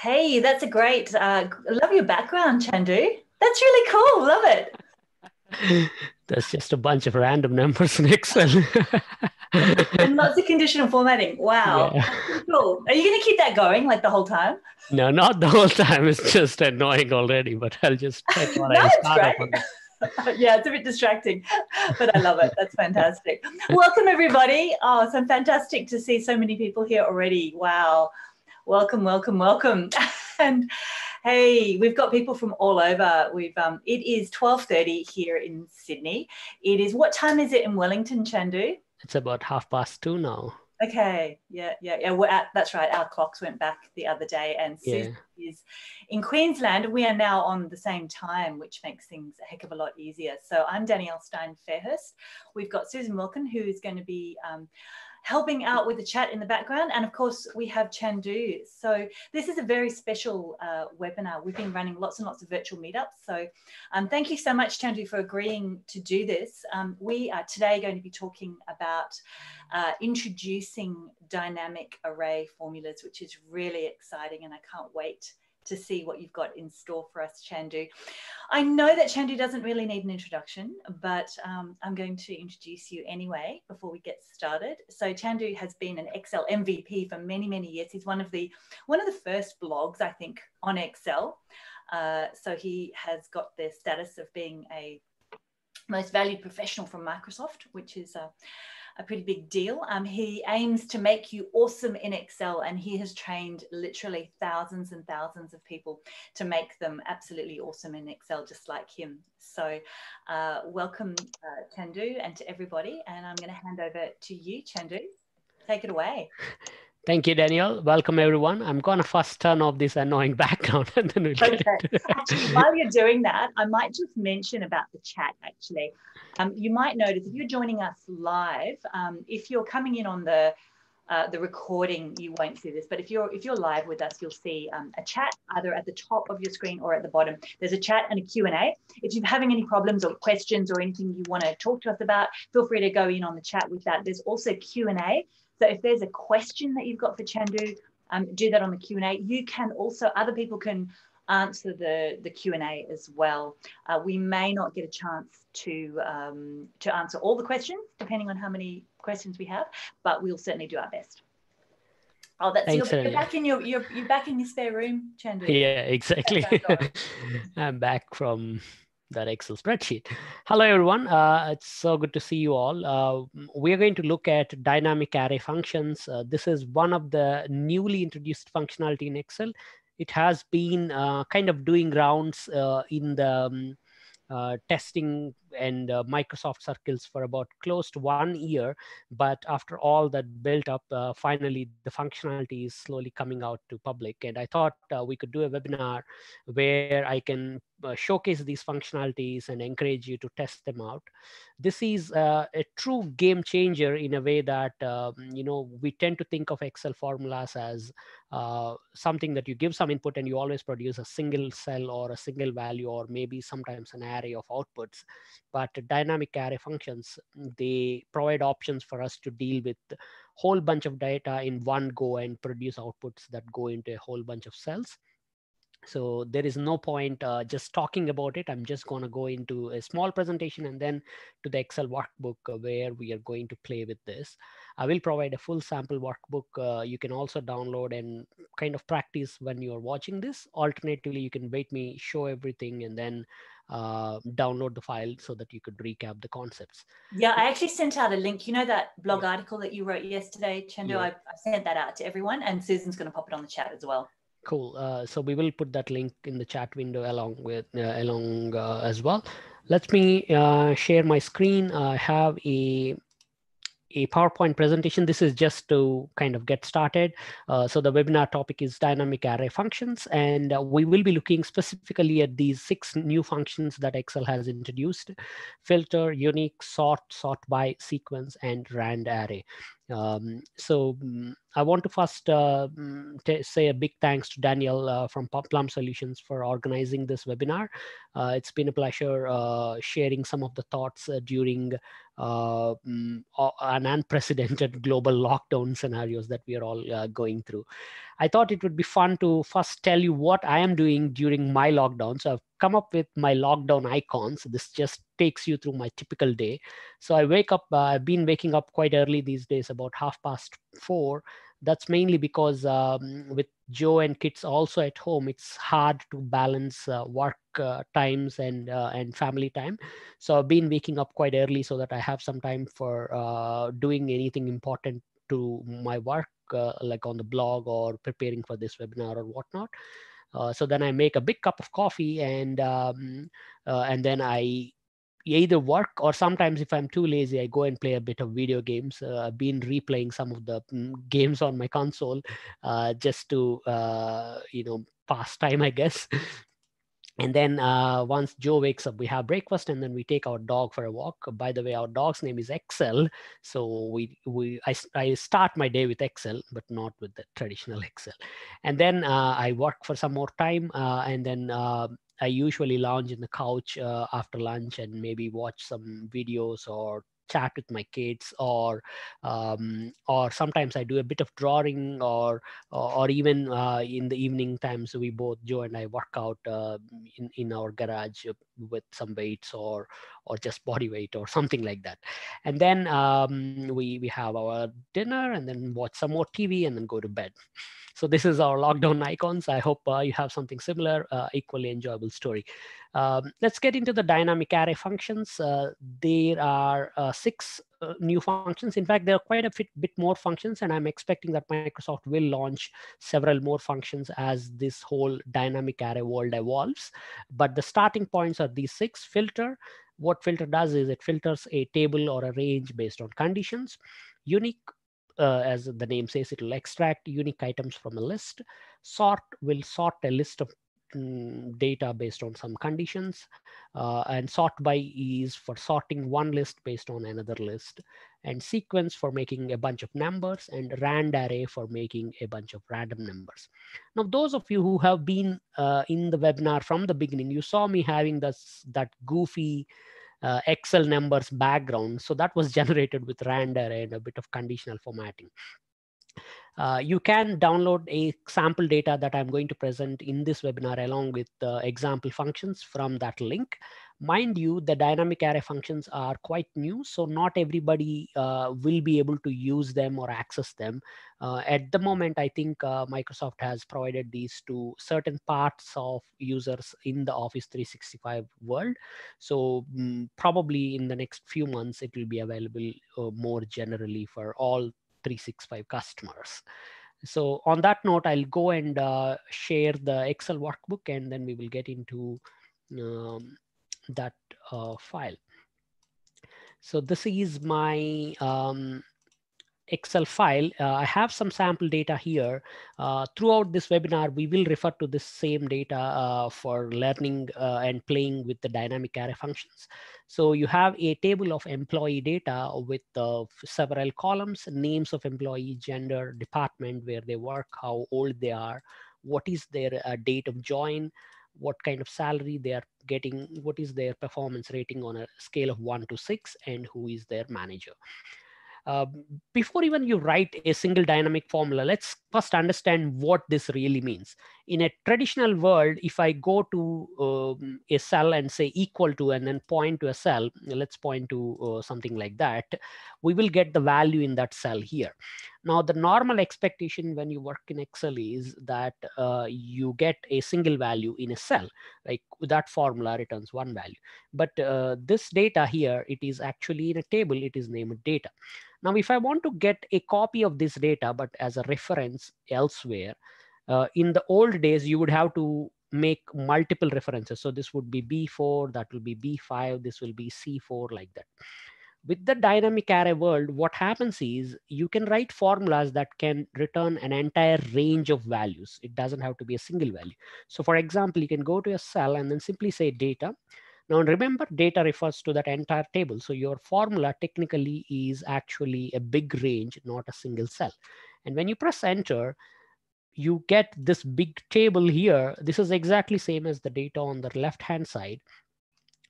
Hey, that's a great. Uh, love your background, Chandoo. That's really cool. Love it. That's just a bunch of random numbers in Excel. and lots of conditional formatting. Wow. Yeah. Cool. Are you going to keep that going like the whole time? No, not the whole time. It's just annoying already, but I'll just check what no, I start yeah, it's a bit distracting, but I love it. That's fantastic. Welcome, everybody. Oh, so fantastic to see so many people here already. Wow. Welcome, welcome, welcome. and hey, we've got people from all over. We've um, it is 12:30 here in Sydney. It is what time is it in Wellington, Chandoo? It's about half past two now. Okay, yeah, yeah, yeah. We're at, that's right. Our clocks went back the other day, and Susan yeah. is in Queensland. We are now on the same time, which makes things a heck of a lot easier. So I'm Danielle Stein Fairhurst. We've got Susan Wilkin, who is going to be um, helping out with the chat in the background. And of course, we have Chandoo. So this is a very special uh, webinar. We've been running lots and lots of virtual meetups. So um, thank you so much, Chandoo, for agreeing to do this. Um, we are today going to be talking about uh, introducing dynamic array formulas, which is really exciting. And I can't wait to see what you've got in store for us, Chandoo. I know that Chandoo doesn't really need an introduction, but um, I'm going to introduce you anyway before we get started. So Chandoo has been an Excel MVP for many, many years. He's one of the one of the first blogs, I think, on Excel. Uh, so he has got the status of being a most valued professional from Microsoft, which is uh, a pretty big deal. Um, he aims to make you awesome in Excel, and he has trained literally thousands and thousands of people to make them absolutely awesome in Excel, just like him. So, uh, welcome, uh, Chandoo, and to everybody. And I'm going to hand over to you, Chandoo. Take it away. Thank you, Danielle. Welcome, everyone. I'm going to first turn off this annoying background and then we'll okay. actually, while you're doing that, I might just mention about the chat, actually. Um, you might notice if you're joining us live, um, if you're coming in on the uh, the recording, you won't see this, but if you're if you're live with us, you'll see um, a chat either at the top of your screen or at the bottom. There's a chat and a Q&A. If you're having any problems or questions or anything you want to talk to us about, feel free to go in on the chat with that. There's also Q&A so if there's a question that you've got for Chandoo, um, do that on the Q&A. You can also, other people can answer the, the Q&A as well. Uh, we may not get a chance to, um, to answer all the questions, depending on how many questions we have, but we'll certainly do our best. Oh, that's Thanks, you're, you're back in your you're, you're back in your spare room, Chandoo. Yeah, exactly. I'm back from that Excel spreadsheet. Hello, everyone. Uh, it's so good to see you all. Uh, we're going to look at dynamic array functions. Uh, this is one of the newly introduced functionality in Excel. It has been uh, kind of doing rounds uh, in the um, uh, testing and uh, Microsoft circles for about close to one year. But after all that built up, uh, finally the functionality is slowly coming out to public. And I thought uh, we could do a webinar where I can uh, showcase these functionalities and encourage you to test them out. This is uh, a true game changer in a way that, um, you know, we tend to think of Excel formulas as something that you give some input and you always produce a single cell or a single value or maybe sometimes an array of outputs but dynamic array functions, they provide options for us to deal with a whole bunch of data in one go and produce outputs that go into a whole bunch of cells. So there is no point uh, just talking about it. I'm just going to go into a small presentation and then to the Excel workbook uh, where we are going to play with this. I will provide a full sample workbook. Uh, you can also download and kind of practice when you're watching this. Alternatively, you can wait me show everything and then uh, download the file so that you could recap the concepts. Yeah, I actually sent out a link. You know that blog yeah. article that you wrote yesterday, Chandoo? Yeah. I, I, sent that out to everyone, and Susan's going to pop it on the chat as well. Cool. Uh, so we will put that link in the chat window along with uh, along uh, as well. Let me uh, share my screen. I have a a PowerPoint presentation. This is just to kind of get started. Uh, so the webinar topic is dynamic array functions, and uh, we will be looking specifically at these six new functions that Excel has introduced, filter, unique, sort, sort by, sequence, and rand array. Um, so um, I want to first uh, mm, say a big thanks to Danielle uh, from Plum Solutions for organizing this webinar. Uh, it's been a pleasure uh, sharing some of the thoughts uh, during uh, um, an unprecedented global lockdown scenarios that we are all going through. I thought it would be fun to first tell you what I am doing during my lockdown. So I've come up with my lockdown icons. This just takes you through my typical day. So I wake up, uh, I've been waking up quite early these days, about half past four. That's mainly because um, with Jo and kids also at home, it's hard to balance uh, work uh, times and uh, and family time. So I've been waking up quite early so that I have some time for uh, doing anything important to my work, uh, like on the blog or preparing for this webinar or whatnot. Uh, so then I make a big cup of coffee and um, uh, and then I either work or sometimes if I'm too lazy, I go and play a bit of video games. Uh, I've been replaying some of the mm, games on my console uh, just to uh, you know pass time, I guess. And then uh, once Jo wakes up, we have breakfast, and then we take our dog for a walk. By the way, our dog's name is Excel, so we we I, I start my day with Excel, but not with the traditional Excel. And then uh, I work for some more time, uh, and then uh, I usually lounge in the couch uh, after lunch and maybe watch some videos or chat with my kids or um, or sometimes i do a bit of drawing or or, or even uh, in the evening times we both jo and i work out uh, in, in our garage with some weights or or just body weight or something like that and then um, we we have our dinner and then watch some more tv and then go to bed so this is our lockdown icons. I hope uh, you have something similar, uh, equally enjoyable story. Um, let's get into the dynamic array functions. Uh, there are uh, six uh, new functions. In fact, there are quite a bit, bit more functions, and I'm expecting that Microsoft will launch several more functions as this whole dynamic array world evolves. But the starting points are these six filter. What filter does is it filters a table or a range based on conditions. Unique uh, as the name says, it will extract unique items from a list. Sort will sort a list of data based on some conditions. Uh, and sort by is for sorting one list based on another list. And sequence for making a bunch of numbers and rand array for making a bunch of random numbers. Now, those of you who have been uh, in the webinar from the beginning, you saw me having this, that goofy uh, Excel numbers background. So that was generated with rand array and a bit of conditional formatting. Uh, you can download a sample data that I'm going to present in this webinar along with the example functions from that link. Mind you, the dynamic array functions are quite new, so not everybody uh, will be able to use them or access them. Uh, at the moment, I think uh, Microsoft has provided these to certain parts of users in the Office 365 world. So um, probably in the next few months, it will be available uh, more generally for all 365 customers. So on that note, I'll go and uh, share the Excel workbook and then we will get into um, that uh, file. So this is my um, Excel file. Uh, I have some sample data here. Uh, throughout this webinar, we will refer to this same data uh, for learning uh, and playing with the dynamic array functions. So you have a table of employee data with uh, several columns, names of employee, gender, department, where they work, how old they are, what is their uh, date of join, what kind of salary they are getting, what is their performance rating on a scale of one to six, and who is their manager. Uh, before even you write a single dynamic formula, let's first understand what this really means. In a traditional world, if I go to um, a cell and say equal to and then point to a cell, let's point to uh, something like that, we will get the value in that cell here. Now, the normal expectation when you work in Excel is that uh, you get a single value in a cell, like that formula returns one value. But uh, this data here, it is actually in a table, it is named data. Now, if I want to get a copy of this data, but as a reference elsewhere, uh, in the old days, you would have to make multiple references. So this would be B4, that will be B5, this will be C4 like that with the dynamic array world, what happens is you can write formulas that can return an entire range of values. It doesn't have to be a single value. So for example, you can go to a cell and then simply say data. Now remember data refers to that entire table. So your formula technically is actually a big range, not a single cell. And when you press enter, you get this big table here. This is exactly same as the data on the left-hand side,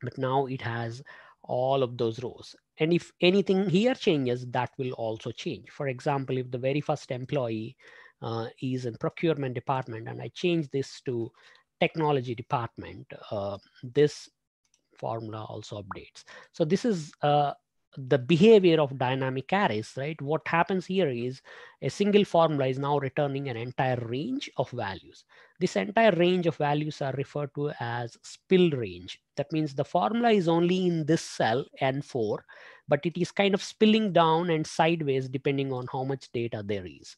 but now it has all of those rows. And if anything here changes, that will also change. For example, if the very first employee uh, is in procurement department and I change this to technology department, uh, this formula also updates. So this is uh, the behavior of dynamic arrays, right? What happens here is a single formula is now returning an entire range of values. This entire range of values are referred to as spill range. That means the formula is only in this cell N4, but it is kind of spilling down and sideways depending on how much data there is.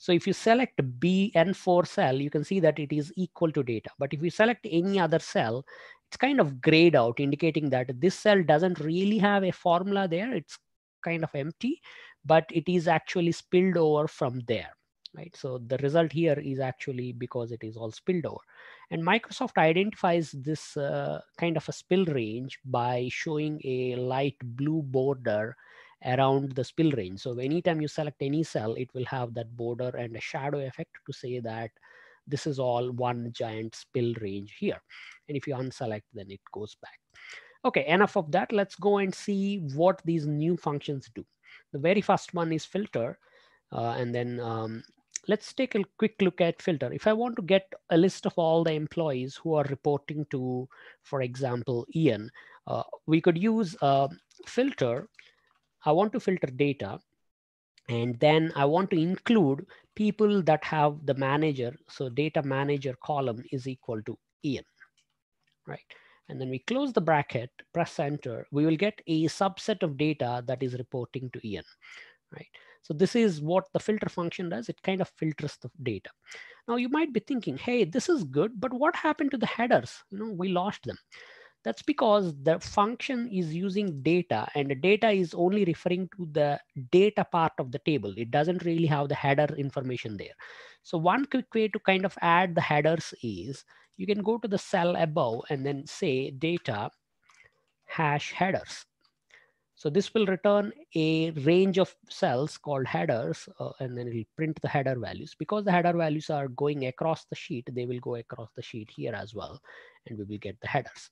So if you select BN4 cell, you can see that it is equal to data. But if you select any other cell, it's kind of grayed out, indicating that this cell doesn't really have a formula there. It's kind of empty, but it is actually spilled over from there. Right. So the result here is actually because it is all spilled over. And Microsoft identifies this uh, kind of a spill range by showing a light blue border around the spill range. So anytime you select any cell, it will have that border and a shadow effect to say that this is all one giant spill range here. And if you unselect, then it goes back. Okay, enough of that. Let's go and see what these new functions do. The very first one is filter. Uh, and then um, let's take a quick look at filter. If I want to get a list of all the employees who are reporting to, for example, Ian, uh, we could use a filter I want to filter data and then I want to include people that have the manager. So data manager column is equal to Ian, right? And then we close the bracket, press enter, we will get a subset of data that is reporting to Ian, right? So this is what the filter function does. It kind of filters the data. Now you might be thinking, hey, this is good, but what happened to the headers? You know, we lost them. That's because the function is using data and the data is only referring to the data part of the table. It doesn't really have the header information there. So one quick way to kind of add the headers is you can go to the cell above and then say data hash headers. So this will return a range of cells called headers, uh, and then it'll print the header values. Because the header values are going across the sheet, they will go across the sheet here as well, and we will get the headers.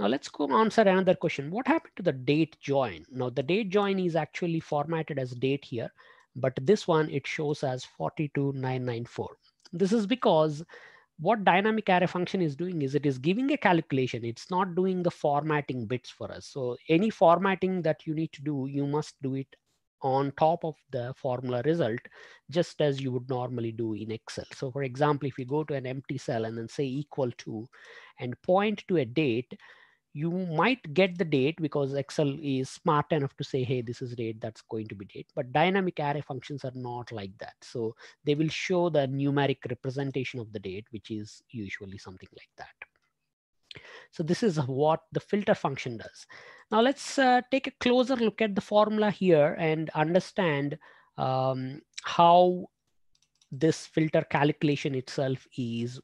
Now let's go answer another question. What happened to the date join? Now the date join is actually formatted as date here, but this one it shows as 42994. This is because what dynamic array function is doing is it is giving a calculation. It's not doing the formatting bits for us. So any formatting that you need to do, you must do it on top of the formula result, just as you would normally do in Excel. So for example, if you go to an empty cell and then say equal to and point to a date, you might get the date because Excel is smart enough to say, hey, this is date, that's going to be date. But dynamic array functions are not like that. So they will show the numeric representation of the date, which is usually something like that. So this is what the filter function does. Now let's uh, take a closer look at the formula here and understand um, how this filter calculation itself is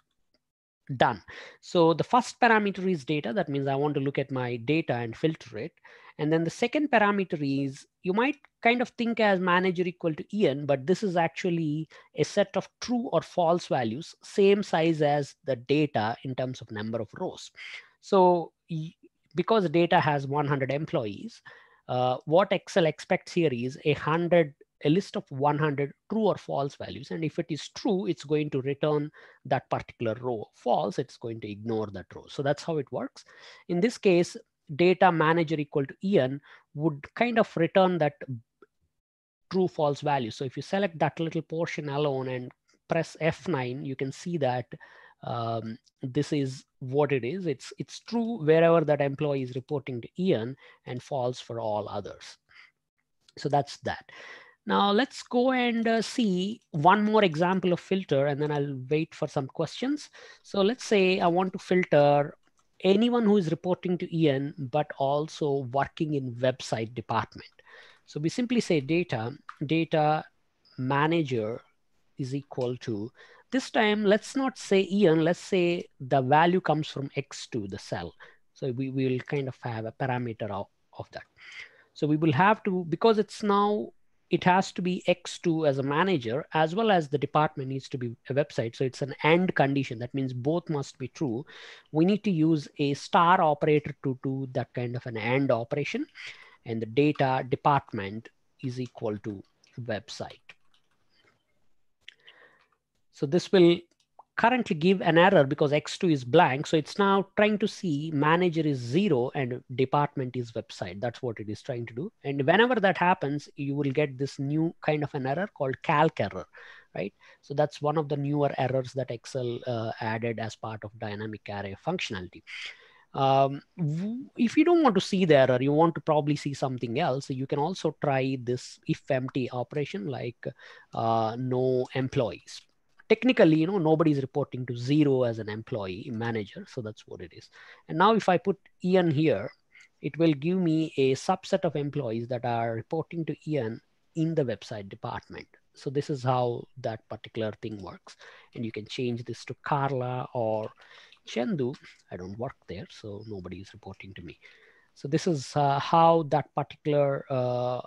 done. So the first parameter is data. That means I want to look at my data and filter it. And then the second parameter is you might kind of think as manager equal to Ian, but this is actually a set of true or false values, same size as the data in terms of number of rows. So because data has 100 employees, uh, what Excel expects here is a 100 a list of 100 true or false values. And if it is true, it's going to return that particular row. False, it's going to ignore that row. So that's how it works. In this case, data manager equal to Ian would kind of return that true false value. So if you select that little portion alone and press F9, you can see that um, this is what it is. It's, it's true wherever that employee is reporting to Ian and false for all others. So that's that. Now let's go and uh, see one more example of filter and then I'll wait for some questions. So let's say I want to filter anyone who is reporting to Ian, but also working in website department. So we simply say data, data manager is equal to, this time let's not say Ian, let's say the value comes from X2, the cell. So we will kind of have a parameter of, of that. So we will have to, because it's now it has to be X2 as a manager, as well as the department needs to be a website. So it's an AND condition. That means both must be true. We need to use a star operator to do that kind of an AND operation. And the data department is equal to website. So this will currently give an error because X2 is blank. So it's now trying to see manager is zero and department is website. That's what it is trying to do. And whenever that happens, you will get this new kind of an error called calc error, right? So that's one of the newer errors that Excel uh, added as part of dynamic array functionality. Um, if you don't want to see the error, you want to probably see something else. You can also try this if empty operation like uh, no employees. Technically, you know, nobody is reporting to zero as an employee manager. So that's what it is. And now if I put Ian here, it will give me a subset of employees that are reporting to Ian in the website department. So this is how that particular thing works. And you can change this to Carla or Chandoo, I don't work there, so nobody is reporting to me. So this is uh, how that particular uh,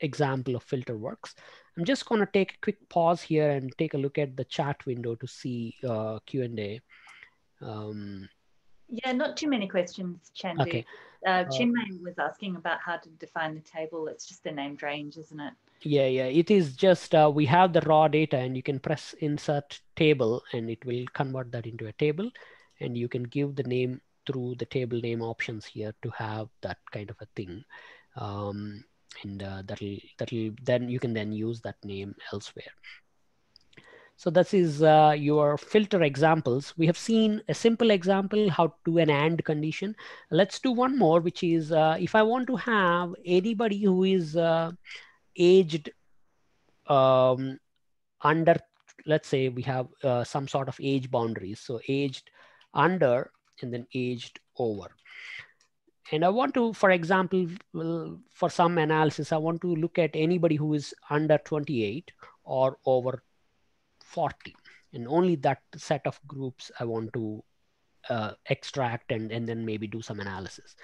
example of filter works. I'm just going to take a quick pause here and take a look at the chat window to see uh, Q&A. Um, yeah, not too many questions, Chandoo. Okay. Uh, uh, Chinmay was asking about how to define the table. It's just a named range, isn't it? Yeah, yeah. It is just uh, we have the raw data and you can press insert table and it will convert that into a table and you can give the name through the table name options here to have that kind of a thing. Um, and uh, that'll, that'll, then you can then use that name elsewhere. So this is uh, your filter examples. We have seen a simple example how to do an AND condition. Let's do one more, which is uh, if I want to have anybody who is uh, aged um, under, let's say we have uh, some sort of age boundaries. So aged under and then aged over. And I want to, for example, for some analysis, I want to look at anybody who is under 28 or over 40. And only that set of groups I want to uh, extract and, and then maybe do some analysis.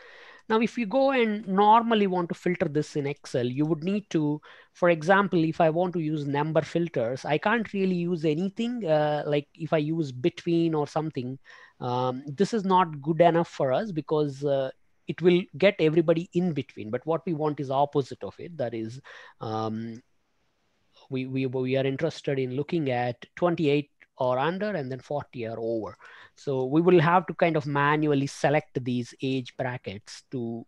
Now, if you go and normally want to filter this in Excel, you would need to, for example, if I want to use number filters, I can't really use anything uh, like if I use between or something, um, this is not good enough for us because uh, it will get everybody in between. But what we want is opposite of it. That is, um, we, we, we are interested in looking at 28 or under and then 40 or over. So we will have to kind of manually select these age brackets to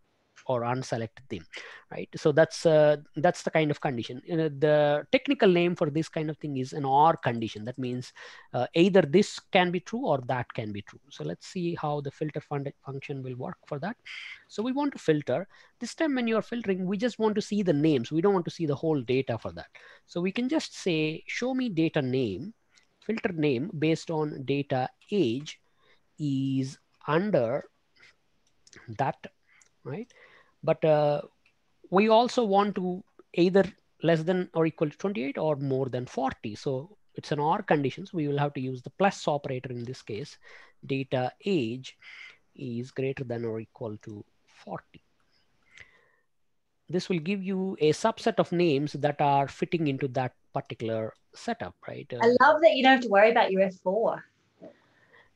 or unselect them, right? So that's uh, that's the kind of condition. Uh, the technical name for this kind of thing is an OR condition. That means uh, either this can be true or that can be true. So let's see how the filter fun function will work for that. So we want to filter. This time when you're filtering, we just want to see the names. We don't want to see the whole data for that. So we can just say, show me data name, filter name based on data age is under that, right? But uh, we also want to either less than or equal to 28 or more than 40. So it's an OR condition. So we will have to use the plus operator in this case. Data age is greater than or equal to 40. This will give you a subset of names that are fitting into that particular setup, right? I love that you don't have to worry about your F4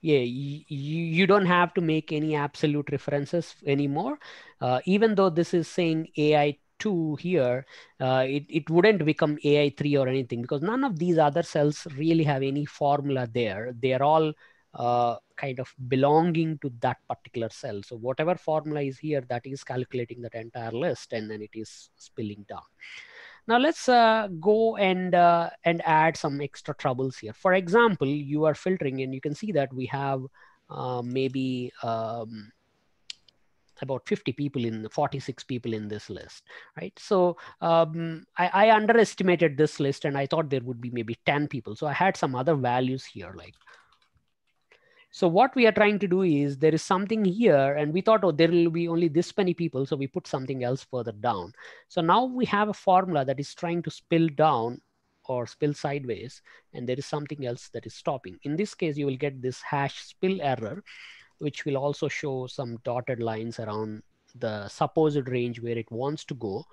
yeah you, you don't have to make any absolute references anymore. Uh, even though this is saying ai 2 here uh, it, it wouldn't become ai 3 or anything because none of these other cells really have any formula there. They are all uh, kind of belonging to that particular cell. So whatever formula is here that is calculating that entire list and then it is spilling down now let's uh, go and uh, and add some extra troubles here. For example, you are filtering and you can see that we have uh, maybe um, about 50 people in 46 people in this list, right? So um, I, I underestimated this list and I thought there would be maybe 10 people. So I had some other values here like so what we are trying to do is there is something here and we thought, oh, there will be only this many people. So we put something else further down. So now we have a formula that is trying to spill down or spill sideways. And there is something else that is stopping. In this case, you will get this hash spill error, which will also show some dotted lines around the supposed range where it wants to go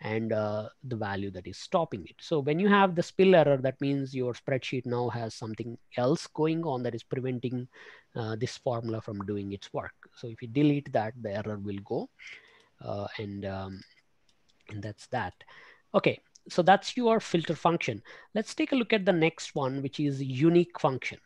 and uh, the value that is stopping it. So when you have the spill error, that means your spreadsheet now has something else going on that is preventing uh, this formula from doing its work. So if you delete that, the error will go. Uh, and, um, and that's that. Okay, so that's your filter function. Let's take a look at the next one, which is unique function.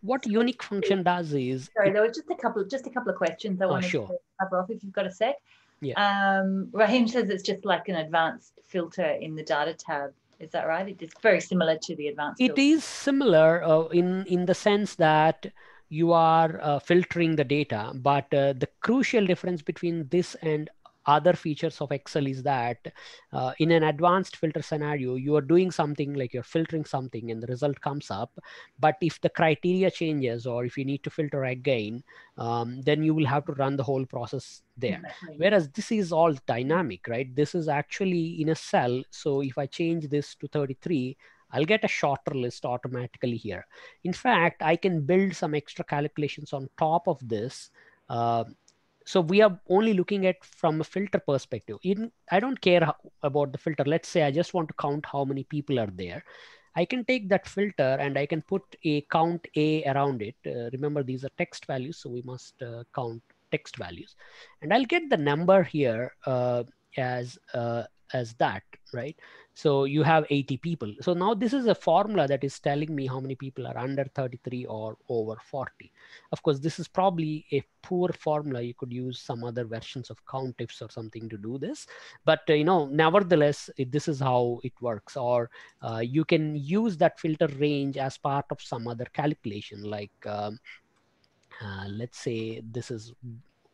What unique function does is sorry, there were just a couple just a couple of questions I oh, wanted sure. to cover off if you've got a sec. Yeah. Um, Rahim says it's just like an advanced filter in the data tab. Is that right? It's very similar to the advanced. It filter. is similar uh, in in the sense that you are uh, filtering the data, but uh, the crucial difference between this and other features of Excel is that uh, in an advanced filter scenario, you are doing something like you're filtering something and the result comes up. But if the criteria changes or if you need to filter again, um, then you will have to run the whole process there. Whereas this is all dynamic, right? This is actually in a cell. So if I change this to 33, I'll get a shorter list automatically here. In fact, I can build some extra calculations on top of this uh, so we are only looking at from a filter perspective. In, I don't care how, about the filter. Let's say I just want to count how many people are there. I can take that filter and I can put a count A around it. Uh, remember, these are text values, so we must uh, count text values. And I'll get the number here uh, as, uh, as that, right? So you have 80 people. So now this is a formula that is telling me how many people are under 33 or over 40. Of course, this is probably a poor formula. You could use some other versions of countifs or something to do this. But, uh, you know, nevertheless, it, this is how it works. Or uh, you can use that filter range as part of some other calculation. Like, um, uh, let's say this is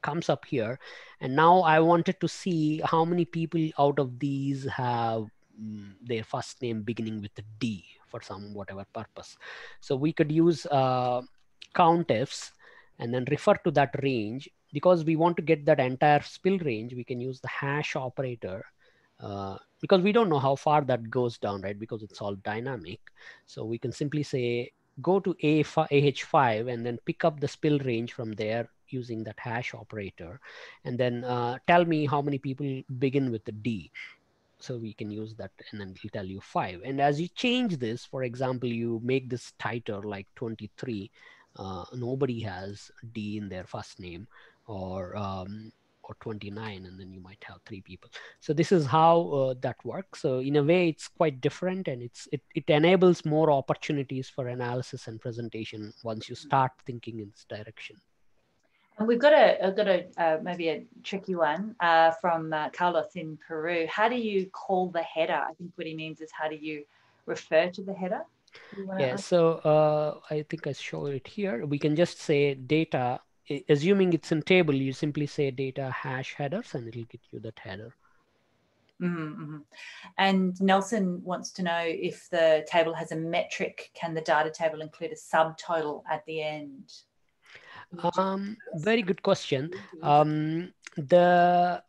comes up here. And now I wanted to see how many people out of these have Mm, their first name beginning with D for some whatever purpose. So we could use uh, countifs and then refer to that range. Because we want to get that entire spill range, we can use the hash operator uh, because we don't know how far that goes down, right? Because it's all dynamic. So we can simply say, go to AH5 and then pick up the spill range from there using that hash operator. And then uh, tell me how many people begin with the D so we can use that and then it'll tell you five. And as you change this, for example, you make this tighter like 23, uh, nobody has D in their first name or um, or 29 and then you might have three people. So this is how uh, that works. So in a way it's quite different and it's it, it enables more opportunities for analysis and presentation once you start thinking in this direction and we've got a, got a uh, maybe a tricky one uh, from uh, Carlos in Peru. How do you call the header? I think what he means is how do you refer to the header? Yeah, so uh, I think I show it here. We can just say data, assuming it's in table, you simply say data hash headers and it'll get you that header. Mm -hmm. And Nelson wants to know if the table has a metric, can the data table include a subtotal at the end? Um, very good question. Um, the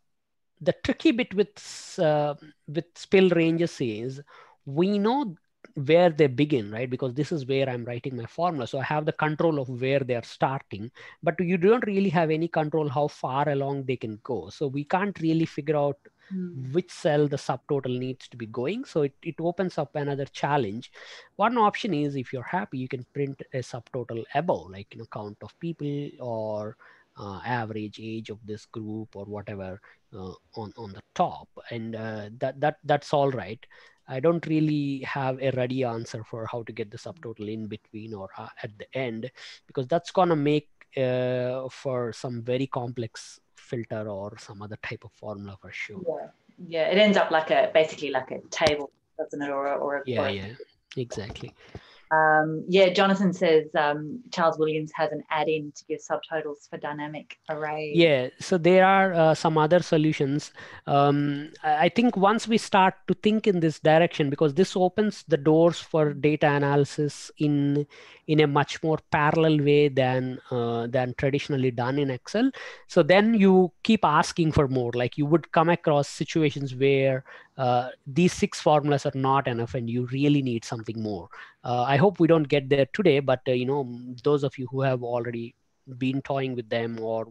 the tricky bit with uh, with spill ranges is we know where they begin, right? Because this is where I'm writing my formula. So I have the control of where they're starting, but you don't really have any control how far along they can go. So we can't really figure out mm. which cell the subtotal needs to be going. So it, it opens up another challenge. One option is if you're happy, you can print a subtotal above, like you know, count of people or uh, average age of this group or whatever uh, on on the top, and uh, that that that's all right. I don't really have a ready answer for how to get the subtotal in between or uh, at the end, because that's gonna make uh, for some very complex filter or some other type of formula for sure. Yeah, yeah. It ends up like a basically like a table, doesn't it? Or, or a, yeah, or a, yeah, exactly. Um, yeah, Jonathan says um, Charles Williams has an add-in to give subtotals for dynamic array. Yeah, so there are uh, some other solutions. Um, I think once we start to think in this direction, because this opens the doors for data analysis in in a much more parallel way than uh, than traditionally done in Excel. So then you keep asking for more. Like you would come across situations where uh, these six formulas are not enough, and you really need something more. Uh, I hope we don't get there today, but uh, you know, those of you who have already been toying with them or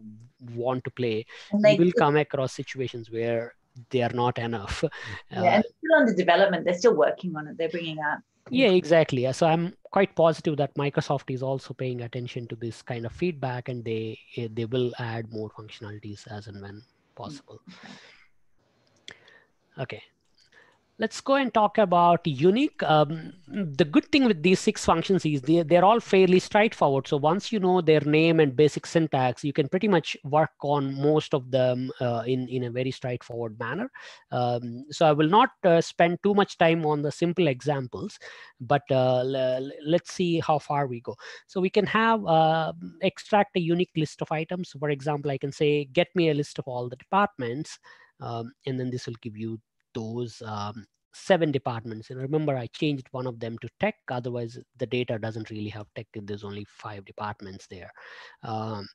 want to play, you will come across situations where they are not enough. Yeah, and uh, still under development. They're still working on it. They're bringing out yeah exactly so i'm quite positive that microsoft is also paying attention to this kind of feedback and they eh, they will add more functionalities as and when possible okay let's go and talk about unique. Um, the good thing with these six functions is they, they're all fairly straightforward. So once you know their name and basic syntax, you can pretty much work on most of them uh, in, in a very straightforward manner. Um, so I will not uh, spend too much time on the simple examples, but uh, let's see how far we go. So we can have uh, extract a unique list of items. For example, I can say, get me a list of all the departments. Um, and then this will give you those um, seven departments. And remember, I changed one of them to tech. Otherwise, the data doesn't really have tech. There's only five departments there. Um,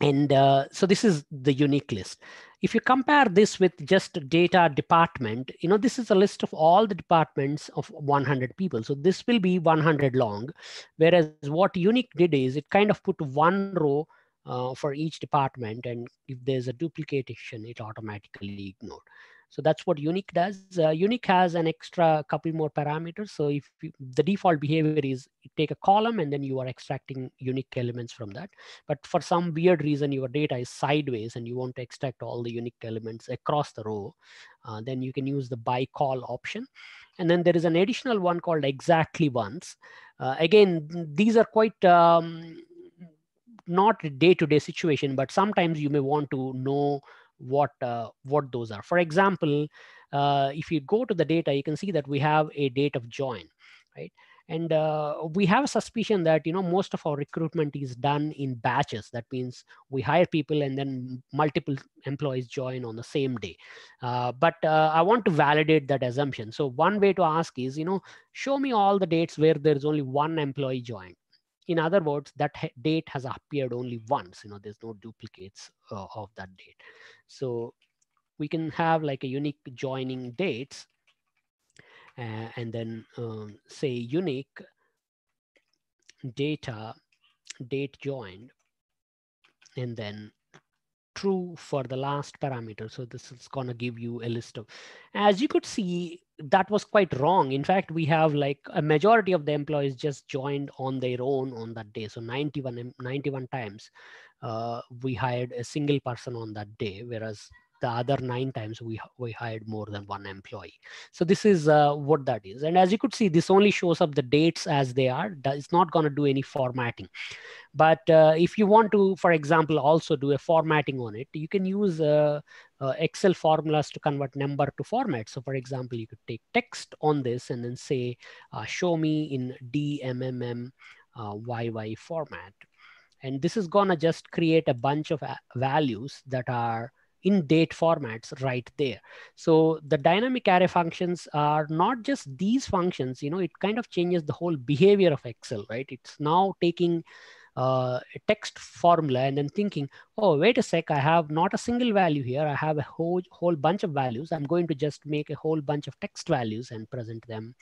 and uh, so this is the unique list. If you compare this with just data department, you know, this is a list of all the departments of 100 people. So this will be 100 long. Whereas what unique did is it kind of put one row uh, for each department. And if there's a duplication, it automatically ignored. So that's what unique does. Uh, unique has an extra couple more parameters. So if you, the default behavior is take a column and then you are extracting unique elements from that. But for some weird reason, your data is sideways and you want to extract all the unique elements across the row, uh, then you can use the by call option. And then there is an additional one called exactly once. Uh, again, these are quite um, not day-to-day -day situation, but sometimes you may want to know what uh, what those are. For example, uh, if you go to the data, you can see that we have a date of join, right? And uh, we have a suspicion that you know most of our recruitment is done in batches. That means we hire people and then multiple employees join on the same day. Uh, but uh, I want to validate that assumption. So one way to ask is, you know, show me all the dates where there's only one employee joined in other words that date has appeared only once you know there's no duplicates uh, of that date so we can have like a unique joining dates uh, and then um, say unique data date joined and then true for the last parameter. So this is going to give you a list of, as you could see, that was quite wrong. In fact, we have like a majority of the employees just joined on their own on that day. So 91, 91 times uh, we hired a single person on that day, whereas the other nine times we, we hired more than one employee. So this is uh, what that is. And as you could see, this only shows up the dates as they are. It's not going to do any formatting. But uh, if you want to, for example, also do a formatting on it, you can use uh, uh Excel formulas to convert number to format. So for example, you could take text on this and then say, uh, show me in DMMM YY uh, format. And this is going to just create a bunch of values that are in date formats right there. So the dynamic array functions are not just these functions, you know, it kind of changes the whole behavior of Excel, right? It's now taking uh, a text formula and then thinking, oh, wait a sec, I have not a single value here. I have a whole, whole bunch of values. I'm going to just make a whole bunch of text values and present them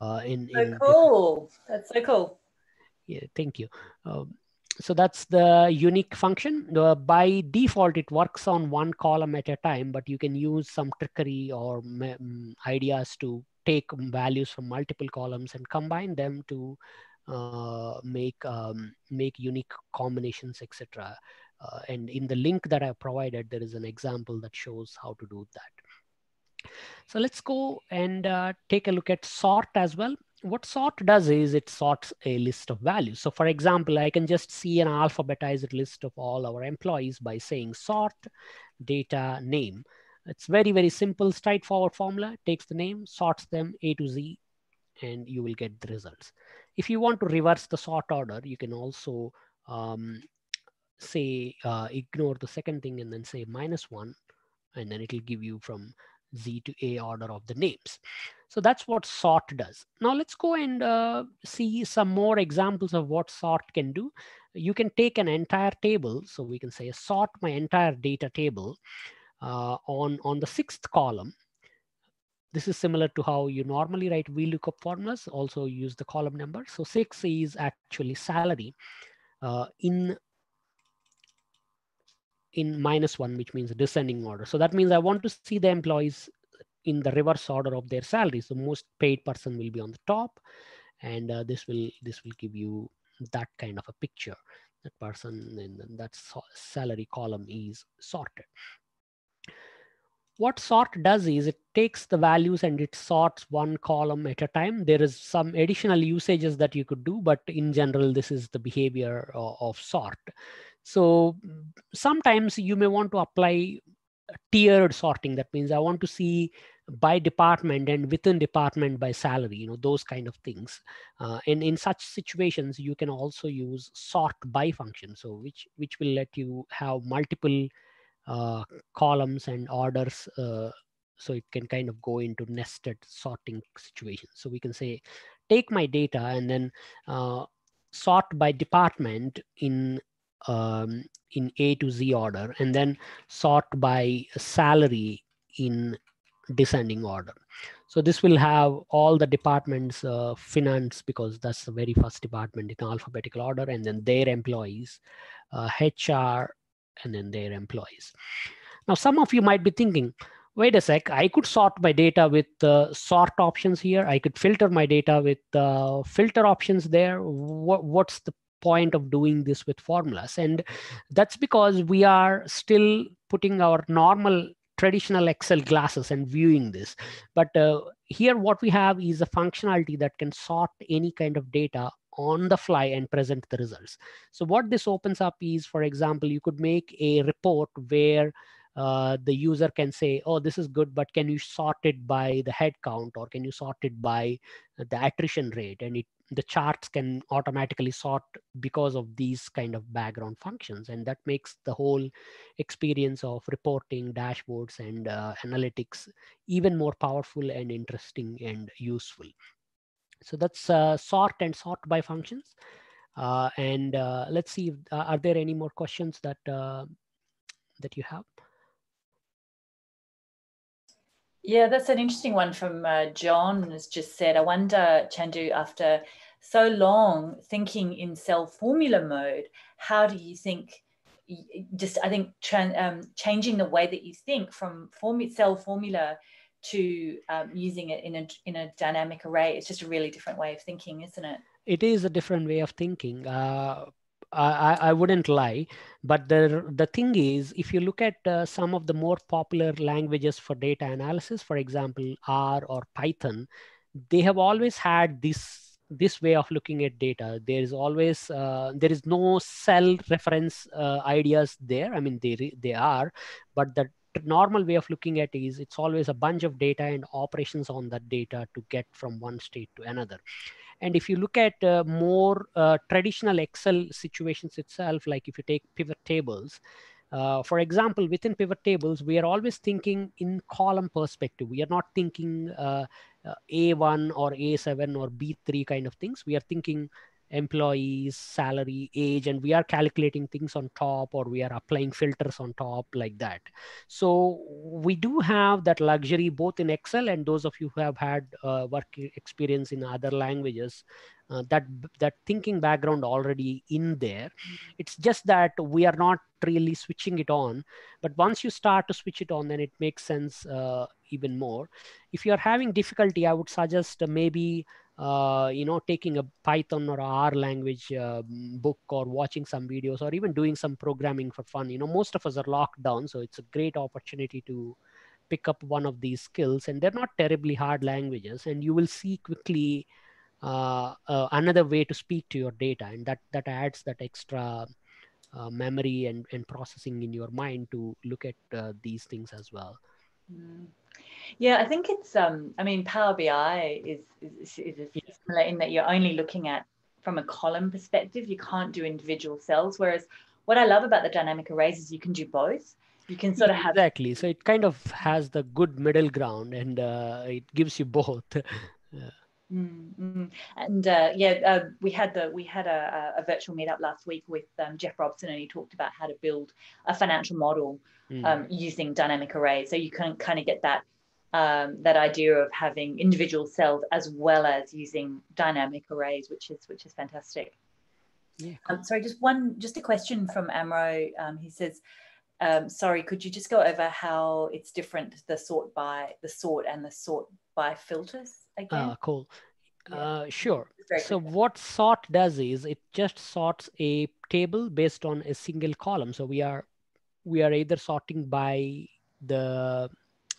uh, in. So in cool. That's so cool. Yeah, thank you. Um, so that's the unique function. By default, it works on one column at a time, but you can use some trickery or um, ideas to take values from multiple columns and combine them to uh, make um, make unique combinations, etc. Uh, and in the link that I provided, there is an example that shows how to do that. So let's go and uh, take a look at sort as well what sort does is it sorts a list of values. So for example, I can just see an alphabetized list of all our employees by saying sort data name. It's very, very simple, straightforward formula. Takes the name, sorts them A to Z, and you will get the results. If you want to reverse the sort order, you can also um, say, uh, ignore the second thing and then say minus one, and then it'll give you from Z to A order of the names. So that's what sort does. Now let's go and uh, see some more examples of what sort can do. You can take an entire table. So we can say sort my entire data table uh, on, on the sixth column. This is similar to how you normally write VLOOKUP formulas, also use the column number. So six is actually salary uh, in in minus one, which means descending order. So that means I want to see the employees in the reverse order of their salary. So most paid person will be on the top, and uh, this will this will give you that kind of a picture. That person and that salary column is sorted. what sort does is it takes the values and it sorts one column at a time. There is some additional usages that you could do, but in general, this is the behavior of, of sort. So sometimes you may want to apply tiered sorting. That means I want to see by department and within department by salary, you know, those kind of things. Uh, and in such situations, you can also use sort by function. So which, which will let you have multiple uh, columns and orders uh, so it can kind of go into nested sorting situations. So we can say, take my data and then uh, sort by department in um, in A to Z order, and then sort by salary in descending order. So this will have all the departments, uh, finance, because that's the very first department in alphabetical order, and then their employees, uh, HR, and then their employees. Now, some of you might be thinking, wait a sec, I could sort my data with uh, sort options here. I could filter my data with uh, filter options there. What, what's the point of doing this with formulas? And that's because we are still putting our normal traditional Excel glasses and viewing this. But uh, here what we have is a functionality that can sort any kind of data on the fly and present the results. So what this opens up is, for example, you could make a report where uh, the user can say, oh, this is good, but can you sort it by the head count or can you sort it by the attrition rate? And it, the charts can automatically sort because of these kind of background functions. And that makes the whole experience of reporting, dashboards, and uh, analytics even more powerful and interesting and useful. So that's uh, sort and sort by functions. Uh, and uh, let's see, if, uh, are there any more questions that uh, that you have? Yeah, that's an interesting one from uh, John has just said. I wonder, Chandoo, after so long thinking in cell formula mode, how do you think? Just, I think, um, changing the way that you think from form cell formula to um, using it in a in a dynamic array. It's just a really different way of thinking, isn't it? It is a different way of thinking. Uh, I, I wouldn't lie, but the the thing is, if you look at uh, some of the more popular languages for data analysis, for example, R or Python, they have always had this this way of looking at data there is always uh, there is no cell reference uh, ideas there i mean they they are but the normal way of looking at is it's always a bunch of data and operations on that data to get from one state to another. And if you look at uh, more uh, traditional Excel situations itself, like if you take pivot tables, uh, for example, within pivot tables, we are always thinking in column perspective. We are not thinking uh, uh, A1 or A7 or B3 kind of things. We are thinking employees salary age and we are calculating things on top or we are applying filters on top like that. So we do have that luxury both in excel and those of you who have had uh, work experience in other languages uh, that that thinking background already in there. It's just that we are not really switching it on but once you start to switch it on then it makes sense uh, even more. If you are having difficulty i would suggest maybe uh, you know, taking a Python or R language uh, book or watching some videos or even doing some programming for fun. You know, most of us are locked down, so it's a great opportunity to pick up one of these skills. And they're not terribly hard languages, and you will see quickly uh, uh another way to speak to your data, and that that adds that extra. Uh, memory and, and processing in your mind to look at uh, these things as well. Mm. Yeah, I think it's. Um, I mean, Power BI is is, is similar in that you're only looking at from a column perspective. You can't do individual cells. Whereas, what I love about the dynamic arrays is you can do both. You can sort of have exactly. So it kind of has the good middle ground, and uh, it gives you both. yeah. Mm-hmm. And uh, yeah, uh, we had the we had a, a virtual meetup last week with um, Jeff Robson, and he talked about how to build a financial model mm. um, using dynamic arrays. So you can kind of get that um, that idea of having individual cells as well as using dynamic arrays, which is which is fantastic. Yeah. Um, sorry, just one, just a question from Amro. Um, he says, um, "Sorry, could you just go over how it's different the sort by the sort and the sort by filters again?" Uh, cool. Yeah. Uh, sure. So what sort does is it just sorts a table based on a single column. So we are we are either sorting by the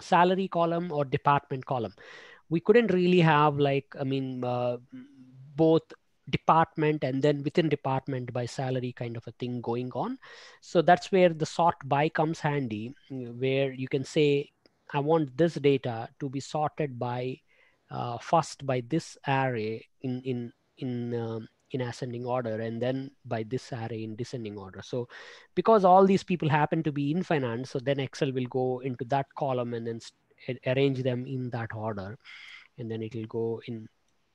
salary column or department column. We couldn't really have like, I mean, uh, both department and then within department by salary kind of a thing going on. So that's where the sort by comes handy, where you can say, I want this data to be sorted by uh, first by this array in in in um, in ascending order and then by this array in descending order. So because all these people happen to be in finance, so then Excel will go into that column and then arrange them in that order. And then it will go in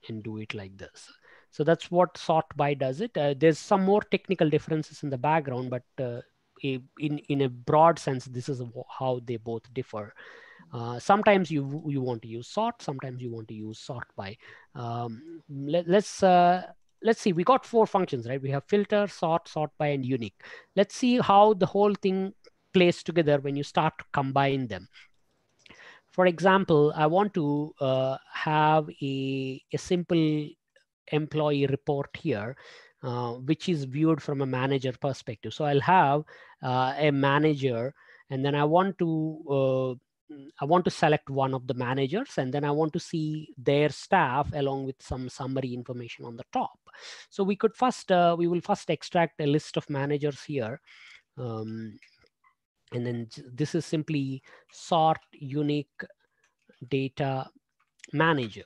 and do it like this. So that's what sort by does it. Uh, there's some more technical differences in the background, but uh, in, in a broad sense, this is how they both differ. Uh, sometimes you you want to use sort, sometimes you want to use sort by. Um, let, us uh, let's see, we got four functions, right? We have filter, sort, sort by, and unique. Let's see how the whole thing plays together when you start to combine them. For example, I want to uh, have a, a simple employee report here, uh, which is viewed from a manager perspective. So I'll have uh, a manager, and then I want to uh, I want to select one of the managers and then I want to see their staff along with some summary information on the top. So we could first, uh, we will first extract a list of managers here. Um, and then this is simply sort unique data manager.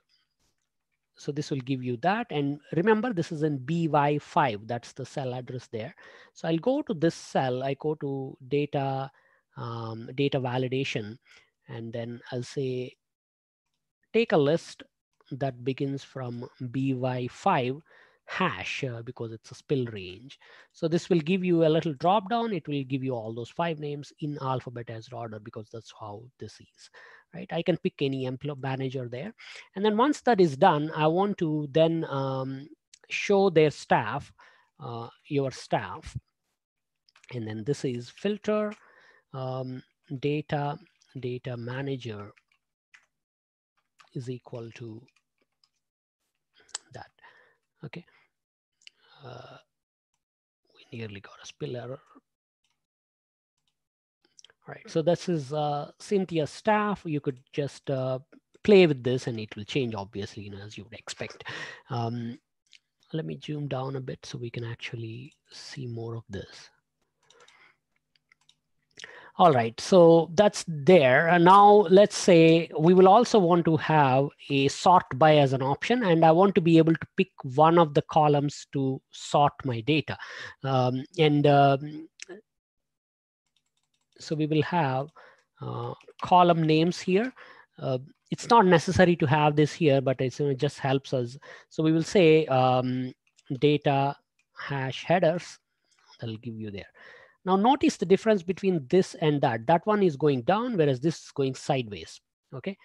So this will give you that. And remember, this is in BY5. That's the cell address there. So I'll go to this cell. I go to data, um, data validation and then I'll say, take a list that begins from by5 hash uh, because it's a spill range. So this will give you a little drop down. It will give you all those five names in alphabetized order because that's how this is, right? I can pick any employee manager there. And then once that is done, I want to then um, show their staff, uh, your staff. And then this is filter um, data data manager is equal to that. Okay. Uh, we nearly got a spill error. All right, so this is uh, Cynthia staff. You could just uh, play with this and it will change obviously, you know, as you would expect. Um, let me zoom down a bit so we can actually see more of this. All right, so that's there. And now let's say we will also want to have a sort by as an option, and I want to be able to pick one of the columns to sort my data. Um, and um, so we will have uh, column names here. Uh, it's not necessary to have this here, but it just helps us. So we will say um, data hash headers, that'll give you there. Now notice the difference between this and that. That one is going down, whereas this is going sideways, okay?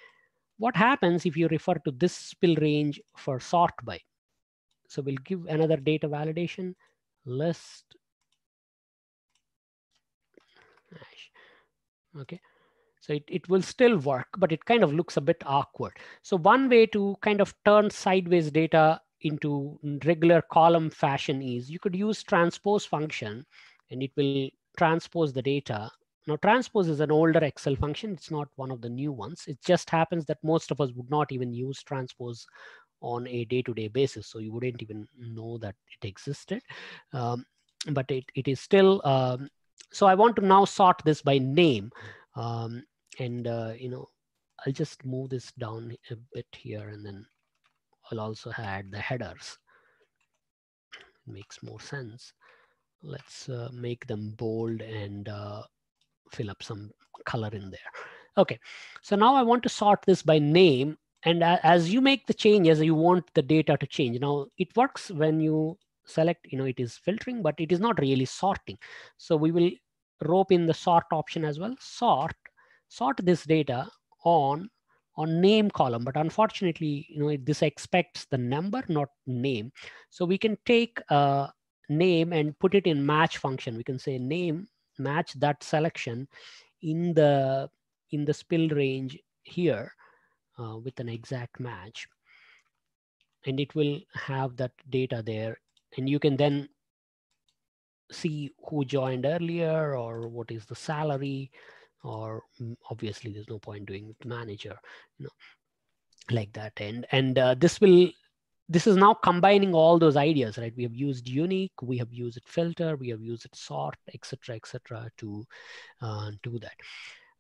What happens if you refer to this spill range for sort by? So we'll give another data validation list. Okay, so it, it will still work, but it kind of looks a bit awkward. So one way to kind of turn sideways data into regular column fashion is you could use transpose function and it will transpose the data. Now, transpose is an older Excel function. It's not one of the new ones. It just happens that most of us would not even use transpose on a day-to-day -day basis. So you wouldn't even know that it existed. Um, but it, it is still, um, so I want to now sort this by name. Um, and, uh, you know, I'll just move this down a bit here and then I'll also add the headers. Makes more sense let's uh, make them bold and uh, fill up some color in there. Okay, so now I want to sort this by name. And as you make the changes, you want the data to change. Now it works when you select, you know, it is filtering, but it is not really sorting. So we will rope in the sort option as well. Sort, sort this data on on name column, but unfortunately, you know, this expects the number, not name. So we can take uh, name and put it in match function. We can say name match that selection in the in the spill range here uh, with an exact match. And it will have that data there. And you can then see who joined earlier or what is the salary or mm, obviously there's no point doing manager, you know, like that. And, and uh, this will, this is now combining all those ideas, right? We have used unique, we have used filter, we have used sort, etc., etc., to uh, do that.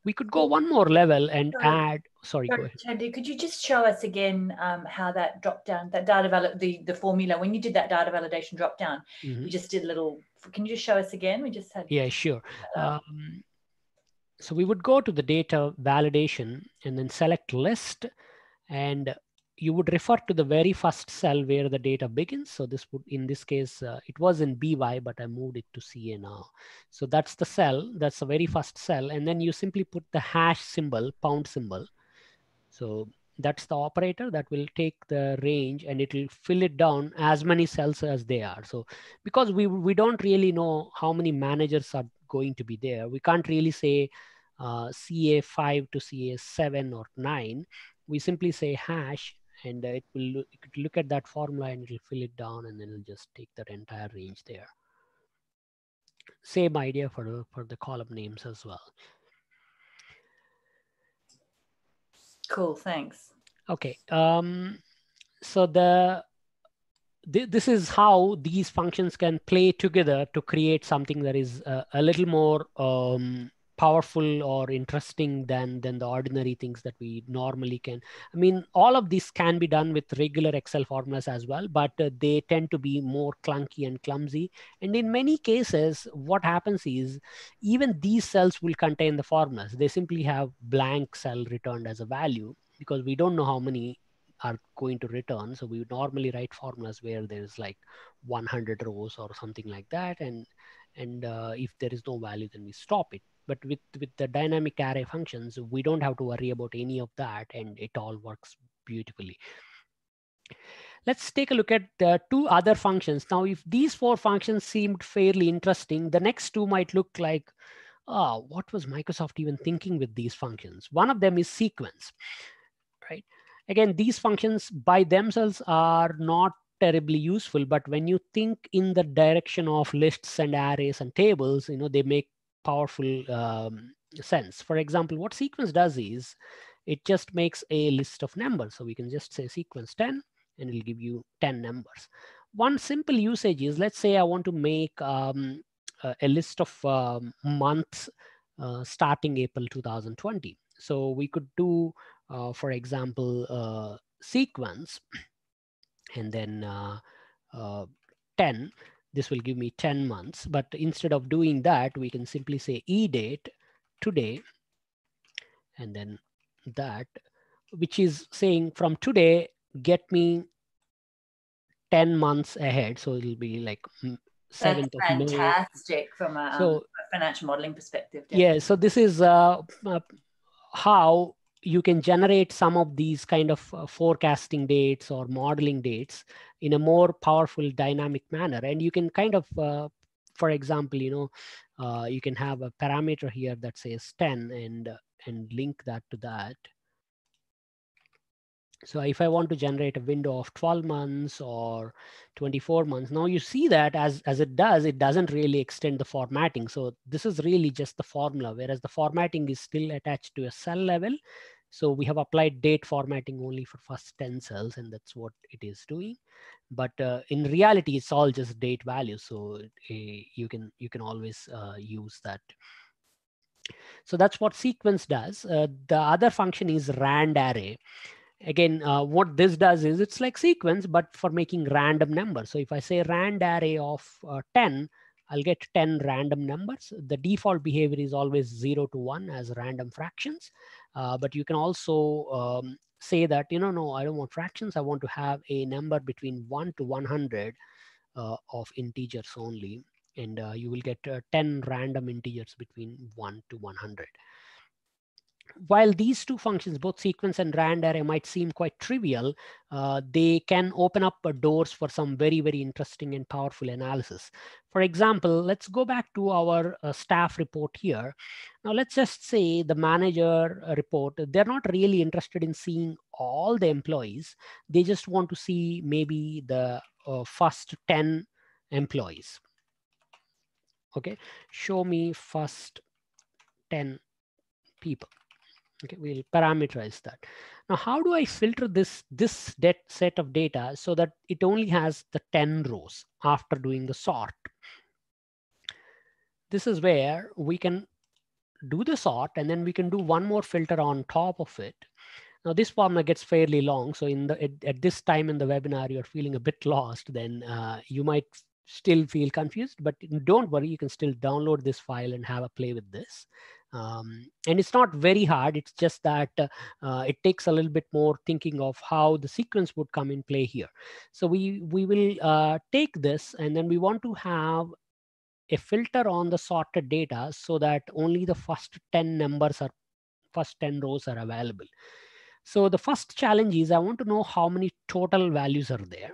We could go one more level and sorry. add. Sorry, sorry, go ahead. Chandoo, could you just show us again um, how that drop down, that data valid, the the formula when you did that data validation drop down? Mm-hmm. We just did a little. Can you just show us again? We just had. Yeah, sure. Um, so we would go to the data validation and then select list and you would refer to the very first cell where the data begins. So this would, in this case, uh, it was in BY, but I moved it to CA now. So that's the cell, that's the very first cell. And then you simply put the hash symbol, pound symbol. So that's the operator that will take the range and it will fill it down as many cells as they are. So because we, we don't really know how many managers are going to be there, we can't really say uh, CA5 to CA7 or 9. We simply say hash and it will look, it look at that formula and it'll fill it down and then it'll just take that entire range there. Same idea for the, for the column names as well. Cool, thanks. Okay, um, so the th this is how these functions can play together to create something that is uh, a little more um, powerful or interesting than than the ordinary things that we normally can. I mean all of this can be done with regular excel formulas as well but uh, they tend to be more clunky and clumsy. And in many cases what happens is even these cells will contain the formulas. They simply have blank cell returned as a value because we don't know how many are going to return. So we would normally write formulas where there's like 100 rows or something like that. And and uh, if there is no value then we stop it but with with the dynamic array functions we don't have to worry about any of that and it all works beautifully. Let's take a look at the two other functions. Now if these four functions seemed fairly interesting the next two might look like oh what was microsoft even thinking with these functions? One of them is sequence right? Again these functions by themselves are not terribly useful but when you think in the direction of lists and arrays and tables you know they make powerful um, sense. For example, what sequence does is it just makes a list of numbers. So we can just say sequence 10 and it'll give you 10 numbers. One simple usage is, let's say I want to make um, a, list of um, months uh, starting April 2020. So we could do, uh, for example, uh, sequence and then uh, uh, 10 this will give me 10 months. But instead of doing that, we can simply say e date today, and then that, which is saying from today, get me 10 months ahead. So it'll be like 7th That's of May. Fantastic from a, so, um, financial modeling perspective. Definitely. Yeah, so this is uh, uh, how you can generate some of these kind of uh, forecasting dates or modeling dates in a more powerful dynamic manner and you can kind of uh, for example you know uh, you can have a parameter here that says 10 and uh, and link that to that so if I want to generate a window of 12 months or 24 months, now you see that as, as it does, it doesn't really extend the formatting. So this is really just the formula, whereas the formatting is still attached to a cell level. So we have applied date formatting only for first 10 cells and that's what it is doing. But uh, in reality, it's all just date values. So you can you can always uh, use that. So that's what sequence does. Uh, the other function is rand array. Again, uh, what this does is it's like sequence, but for making random numbers. So if I say rand array of uh, 10, I'll get 10 random numbers. The default behavior is always 0 to 1 as random fractions. Uh, but you can also um, say that, you know, no, I don't want fractions. I want to have a number between 1 to 100 uh, of integers only. And uh, you will get uh, 10 random integers between 1 to 100 while these two functions, both sequence and rand array might seem quite trivial, uh, they can open up doors for some very, very interesting and powerful analysis. For example, let's go back to our uh, staff report here. Now let's just say the manager uh, report, they're not really interested in seeing all the employees. They just want to see maybe the uh, first 10 employees. Okay, show me first 10 people. Okay, we'll parameterize that. Now, how do I filter this, this set of data so that it only has the 10 rows after doing the sort? This is where we can do the sort and then we can do one more filter on top of it. Now this formula gets fairly long. So in the at, at this time in the webinar, you're feeling a bit lost, then uh, you might still feel confused, but don't worry, you can still download this file and have a play with this. Um, and it's not very hard. It's just that uh, it takes a little bit more thinking of how the sequence would come in play here. So we, we will uh, take this and then we want to have a filter on the sorted data so that only the first 10 numbers are first 10 rows are available. So the first challenge is I want to know how many total values are there.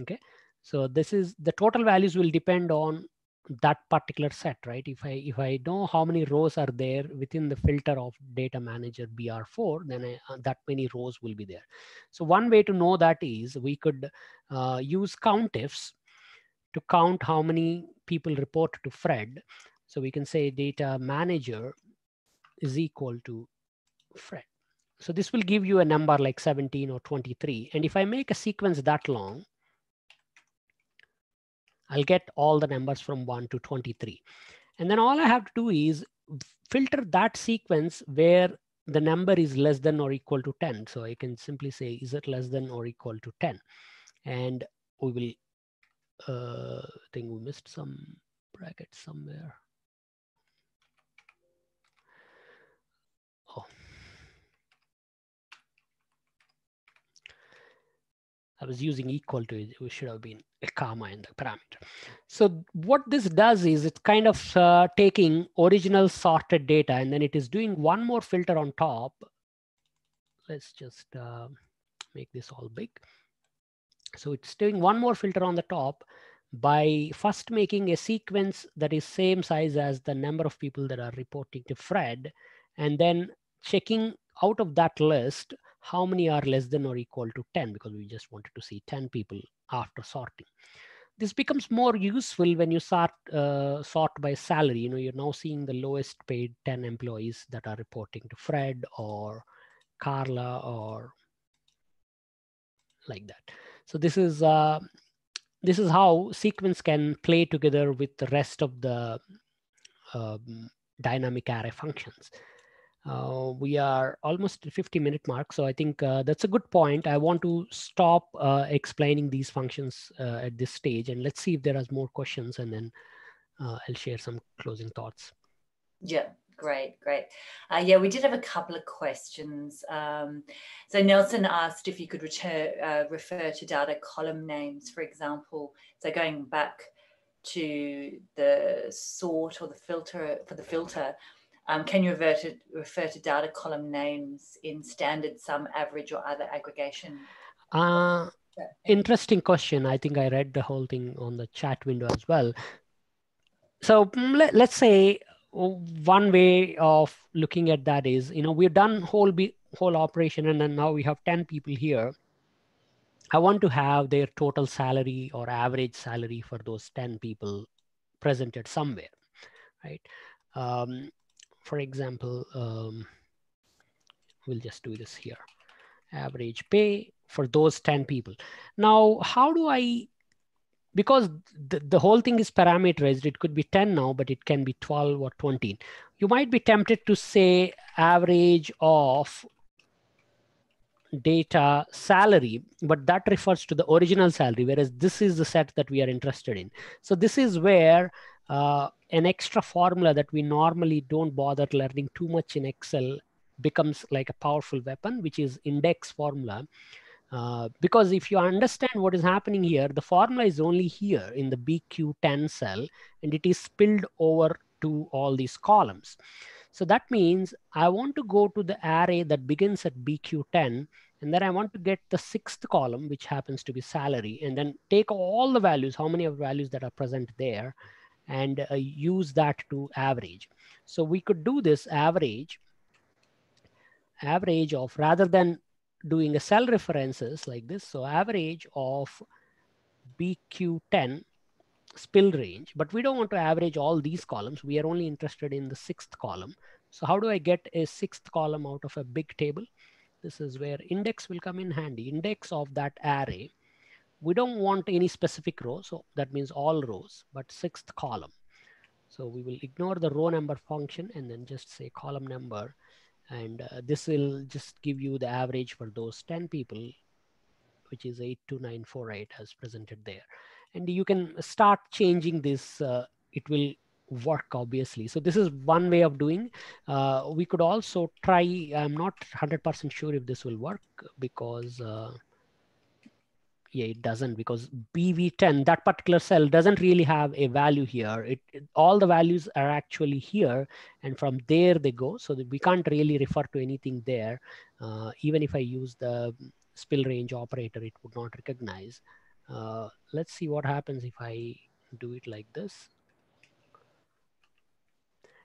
Okay. So this is the total values will depend on that particular set, right? If I if I know how many rows are there within the filter of data manager BR4, then I, uh, that many rows will be there. So one way to know that is we could uh, use countifs to count how many people report to Fred. So we can say data manager is equal to Fred. So this will give you a number like 17 or 23. And if I make a sequence that long, I'll get all the numbers from 1 to 23. And then all I have to do is filter that sequence where the number is less than or equal to 10. So I can simply say, is it less than or equal to 10? And we will uh, I think we missed some brackets somewhere. Oh. I was using equal to it. We should have been a comma in the parameter. So what this does is it's kind of uh, taking original sorted data and then it is doing one more filter on top. Let's just uh, make this all big. So it's doing one more filter on the top by first making a sequence that is same size as the number of people that are reporting to Fred, and then checking out of that list how many are less than or equal to 10 because we just wanted to see 10 people after sorting. This becomes more useful when you sort, uh, sort by salary. You know, you're now seeing the lowest paid 10 employees that are reporting to Fred or Carla or like that. So this is uh, this is how sequence can play together with the rest of the um, dynamic array functions. Uh, we are almost 50 minute mark. So I think uh, that's a good point. I want to stop uh, explaining these functions uh, at this stage and let's see if there are more questions and then uh, I'll share some closing thoughts. Yeah, Great, great. Uh, yeah, we did have a couple of questions. Um, so Nelson asked if you could refer to data column names, for example. So going back to the sort or the filter for the filter, um, can you refer to, refer to data column names in standard, sum, average, or other aggregation? Uh, interesting question. I think I read the whole thing on the chat window as well. So mm, let, let's say one way of looking at that is, you know, we've done whole be, whole operation and then now we have 10 people here. I want to have their total salary or average salary for those 10 people presented somewhere, right? Um, for example, um, we'll just do this here. Average pay for those 10 people. Now, how do I because the, the whole thing is parameterized it could be 10 now but it can be 12 or 20 you might be tempted to say average of data salary but that refers to the original salary whereas this is the set that we are interested in so this is where uh, an extra formula that we normally don't bother learning too much in excel becomes like a powerful weapon which is index formula uh, because if you understand what is happening here, the formula is only here in the BQ10 cell, and it is spilled over to all these columns. So that means I want to go to the array that begins at BQ10, and then I want to get the sixth column, which happens to be salary, and then take all the values, how many of values that are present there, and uh, use that to average. So we could do this average, average of rather than doing a cell references like this. So average of BQ10 spill range, but we don't want to average all these columns. We are only interested in the sixth column. So how do I get a sixth column out of a big table? This is where index will come in handy. Index of that array. We don't want any specific row. So that means all rows, but sixth column. So we will ignore the row number function and then just say column number. And uh, this will just give you the average for those 10 people, which is 82948 as presented there. And you can start changing this. Uh, it will work obviously so this is one way of doing uh, we could also try i'm not 100% sure if this will work because uh, yeah it doesn't because bv10 that particular cell doesn't really have a value here. It, it, all the values are actually here and from there they go. So we can't really refer to anything there. Uh, even if i use the spill range operator it would not recognize. Uh, let's see what happens if i do it like this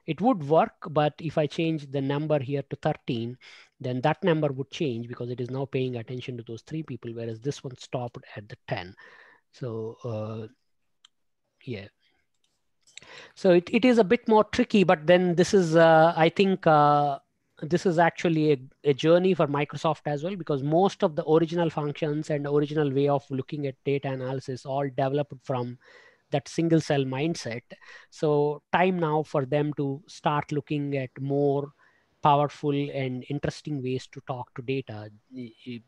it would work, but if I change the number here to 13, then that number would change because it is now paying attention to those three people, whereas this one stopped at the 10. So uh, yeah. So it, it is a bit more tricky, but then this is, uh, I think, uh, this is actually a, a, journey for Microsoft as well, because most of the original functions and original way of looking at data analysis all developed from that single cell mindset. So time now for them to start looking at more powerful and interesting ways to talk to data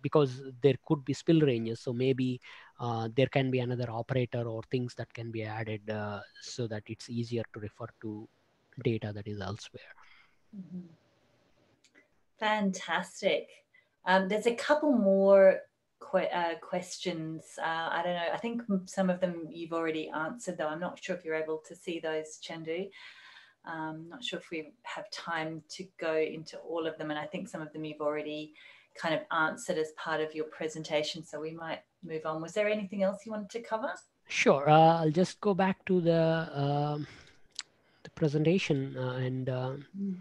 because there could be spill ranges. So maybe uh, there can be another operator or things that can be added uh, so that it's easier to refer to data that is elsewhere. Mm -hmm. Fantastic. Um, there's a couple more que uh, questions. Uh, I don't know. I think some of them you've already answered, though. I'm not sure if you're able to see those, Chandoo. Um, not sure if we have time to go into all of them. And I think some of them you've already kind of answered as part of your presentation. So we might move on. Was there anything else you wanted to cover? Sure. Uh, I'll just go back to the, um, the presentation uh, and mm.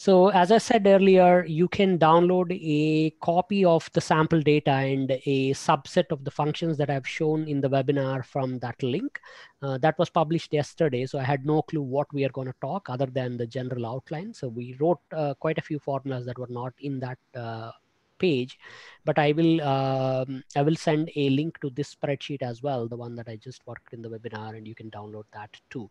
So as I said earlier, you can download a copy of the sample data and a subset of the functions that I've shown in the webinar from that link. Uh, that was published yesterday, so I had no clue what we are going to talk other than the general outline. So we wrote uh, quite a few formulas that were not in that uh, page, but I will um, I will send a link to this spreadsheet as well, the one that I just worked in the webinar, and you can download that too.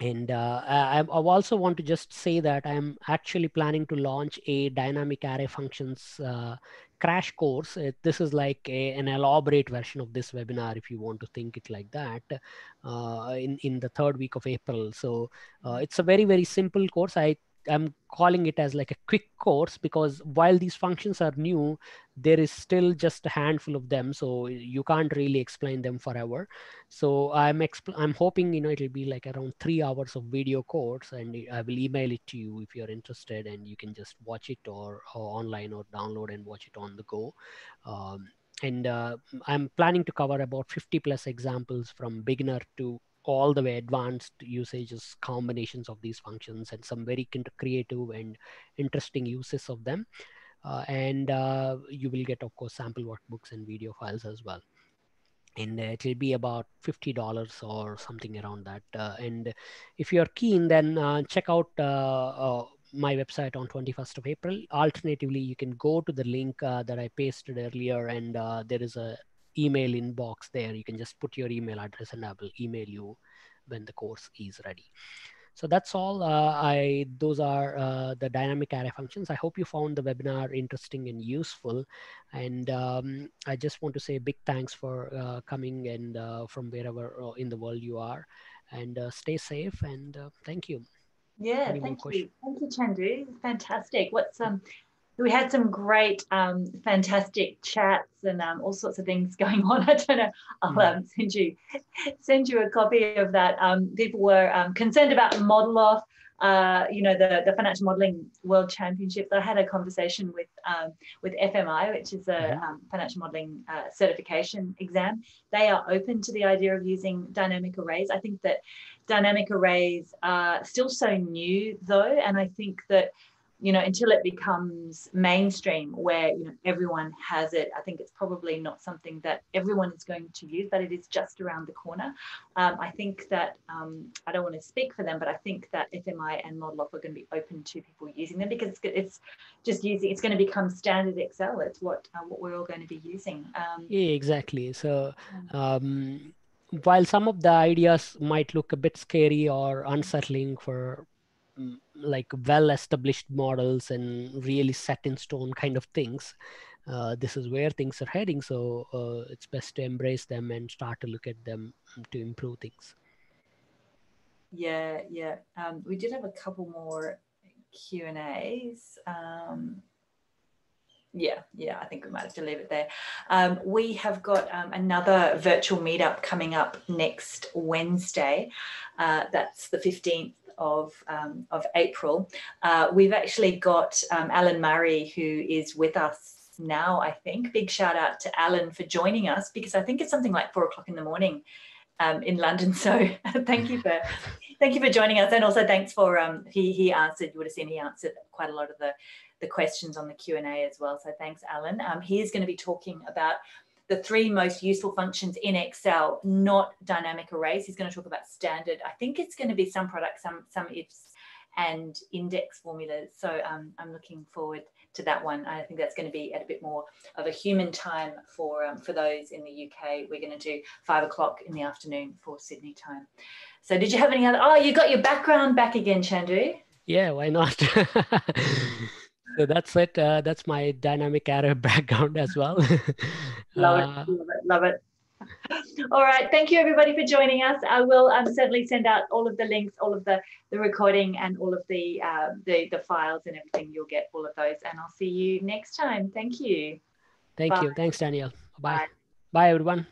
And uh, I, I also want to just say that I'm actually planning to launch a dynamic array functions uh, crash course. It, this is like a, an elaborate version of this webinar, if you want to think it like that, uh, in, in the third week of April. So uh, it's a very, very simple course. I I'm calling it as like a quick course because while these functions are new, there is still just a handful of them. So you can't really explain them forever. So I'm I'm hoping, you know, it'll be like around three hours of video course and I will email it to you if you're interested and you can just watch it or, or online or download and watch it on the go. Um, and uh, I'm planning to cover about 50 plus examples from beginner to all the way advanced usages combinations of these functions and some very creative and interesting uses of them. Uh, and uh, you will get of course sample workbooks and video files as well. And it will be about $50 or something around that. Uh, and if you're keen then uh, check out uh, uh, my website on 21st of April. Alternatively, you can go to the link uh, that I pasted earlier and uh, there is a email inbox there. You can just put your email address and I will email you when the course is ready. So that's all. Uh, I those are uh, the dynamic array functions. I hope you found the webinar interesting and useful. And um, I just want to say big thanks for uh, coming and uh, from wherever uh, in the world you are. And uh, stay safe. And thank you. Yeah, Any thank you. Thank you, Chandoo. Fantastic. What's um we had some great, um, fantastic chats and um, all sorts of things going on. I don't know. I'll hmm. um, send you send you a copy of that. Um, people were um, concerned about ModelOff. Uh, you know the, the financial modeling world championships. I had a conversation with um, with FMI, which is a mm-hmm. financial modeling uh, certification exam. They are open to the idea of using dynamic arrays. I think that dynamic arrays are still so new though, and I think that you know, until it becomes mainstream where, you know, everyone has it, I think it's probably not something that everyone is going to use, but it is just around the corner. Um, I think that, um, I don't want to speak for them, but I think that FMI and ModelOff are going to be open to people using them because it's, it's just using, it's going to become standard Excel. It's what, uh, what we're all going to be using. Um, yeah, exactly. So, um, while some of the ideas might look a bit scary or unsettling for like well established models and really set in stone kind of things uh, this is where things are heading so uh, it's best to embrace them and start to look at them to improve things yeah yeah um, we did have a couple more q and a's um, yeah, yeah, I think we might have to leave it there. Um, we have got um, another virtual meetup coming up next Wednesday. Uh, that's the 15th of, um, of April. Uh, we've actually got um, Alan Murray, who is with us now, I think. Big shout out to Alan for joining us because I think it's something like four o'clock in the morning um, in London. So thank you for thank you for joining us, and also thanks for um, he he answered. You would have seen he answered quite a lot of the the questions on the Q and A as well. So thanks, Alan. Um, is going to be talking about the three most useful functions in Excel, not dynamic arrays. He's going to talk about standard. I think it's going to be some products, some some ifs and index formulas. So um, I'm looking forward to that one. I think that's going to be at a bit more of a human time for um, for those in the UK. We're going to do five o'clock in the afternoon for Sydney time. So did you have any other? Oh, you got your background back again, Chandoo. Yeah, why not? so that's it. Uh, that's my dynamic Arab background as well. love, uh, it, love it. Love it. All right. Thank you, everybody, for joining us. I will um, certainly send out all of the links, all of the, the recording, and all of the, uh, the the files and everything. You'll get all of those, and I'll see you next time. Thank you. Thank Bye. you. Thanks, Danielle. Bye. Bye, Bye everyone.